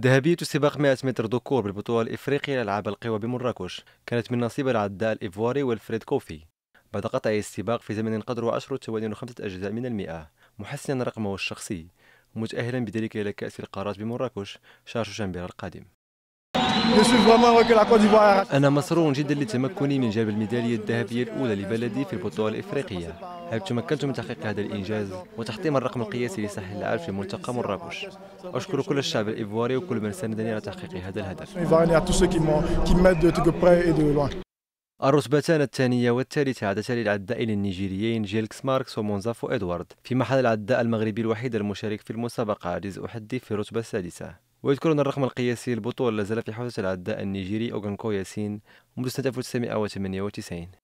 ذهبية سباق 100 متر ذكور بالبطولة الإفريقية لألعاب القوى بمراكش كانت من نصيب العداء الإيفواري والفريد كوفي. بعد قطع السباق في زمن قدره 10 ثواني وخمسة أجزاء من المئة. محسنا رقمه الشخصي. متأهلا بذلك إلى كأس القارات بمراكش شهر شنبير القادم. أنا مسرور جدا لتمكني من جلب الميدالية الذهبية الأولى لبلدي في البطولة الإفريقية. حيث تمكنت من تحقيق هذا الإنجاز وتحطيم الرقم القياسي لساحل العالم في ملتقى مراكش؟ أشكر كل الشعب الإيفواري وكل من ساندني على تحقيق هذا الهدف. الرتبتان الثانية والثالثة عادتا للعدائين النيجيريين جيلكس ماركس ومونزافو إدوارد في محل العداء المغربي الوحيد المشارك في المسابقة عزيز أحدي في الرتبة السادسة. ويذكر أن الرقم القياسي للبطولة لا زال في حوزة العداء النيجيري أوغانكو ياسين منذ سنة 1998